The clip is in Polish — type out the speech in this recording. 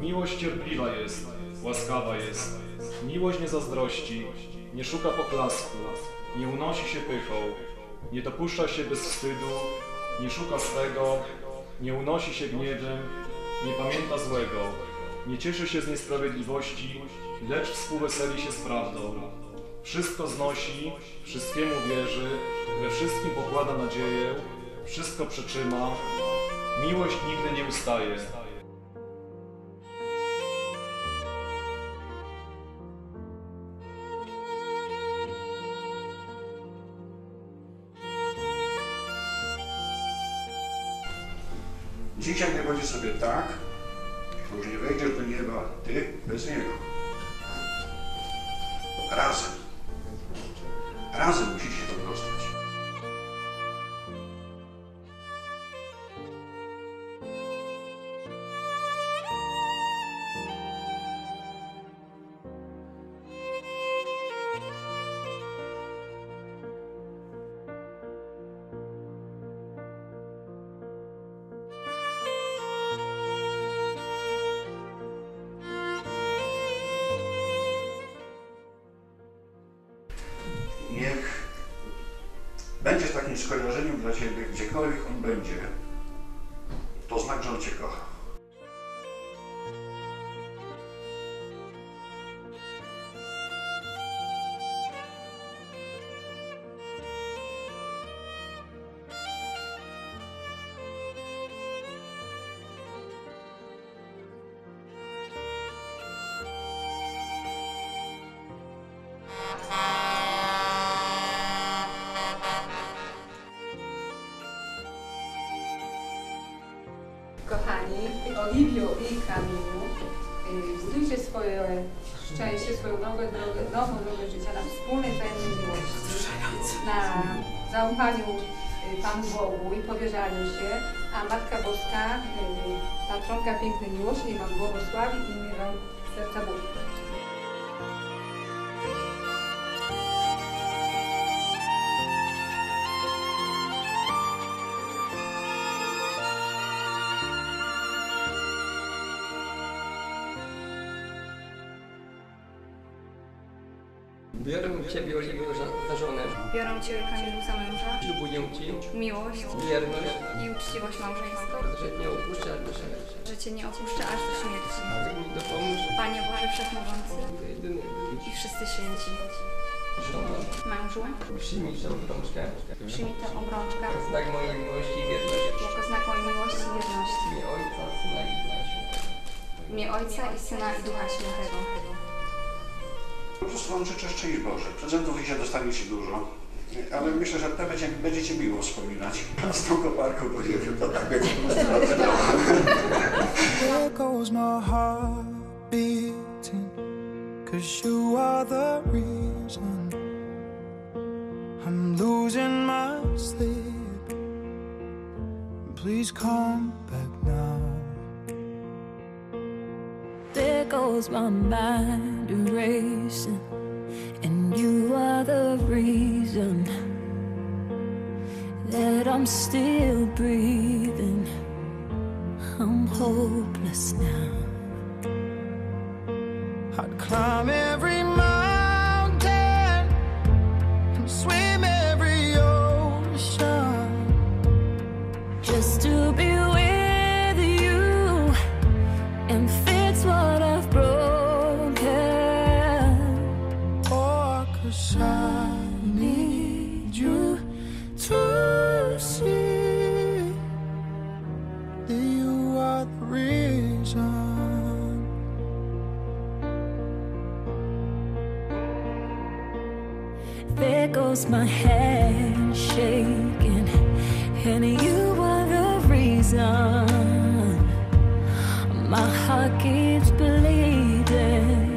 Miłość cierpliwa jest, łaskawa jest. Miłość nie zazdrości, nie szuka poklasku, nie unosi się pychą, nie dopuszcza się bez wstydu, nie szuka swego, nie unosi się gniewem, nie pamięta złego, nie cieszy się z niesprawiedliwości, lecz współweseli się z prawdą. Wszystko znosi, wszystkiemu wierzy, we wszystkim pokłada nadzieję, wszystko przetrzyma, miłość nigdy nie ustaje. Dzisiaj nie będzie sobie tak, już nie wejdziesz do nieba, ty bez niego. Razem. Razem musicie będzie takim skojarzeniem dla Ciebie, gdziekolwiek on będzie, to znak, że on Cię kocha. Kochani, Oliwiu i Kamilu, y, zdójcie swoje szczęście, swoją nową drogę, nową drogę życia na wspólnej wzajemnej miłości, na zaufaniu y, Panu Bogu i powierzaniu się, a Matka Boska, y, patronka pięknej miłości, niech Wam błogosławi i niech Wam serca Bogu. Biorę Ciebie, Oliwiu, za, za żonę. Biorą Cię Kamilu za męża, Ślubuję Ci miłość wierność, i uczciwość małżeńską, że nie opuszczasz do śmierci. że Cię nie opuszczę aż do śmierci. Tak mi dopomóż, Panie Boże Wszechmogący jedyny i wszyscy święci. żona. Mężu, Przyjmij tę obrączkę. przyjmij tę obrączkę Znak mojej miłości i wierności. jako znak mojej miłości i wierności. W imię Ojca, Syna i Ducha Świętego. Imię Ojca i Syna i Ducha Świętego. Prostu Wam życzę szczęść Boże. Prezentów dzisiaj dostaniecie dużo, ale myślę, że te będzie, będziecie miło wspominać. Z tą koparką, bo nie wiem, to tak będzie I'm losing my sleep Please come back now goes my mind erasing, and you are the reason that I'm still breathing. I'm hopeless now. I'd climb every There goes my hand shaking, and you are the reason. My heart keeps bleeding.